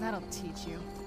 That'll teach you.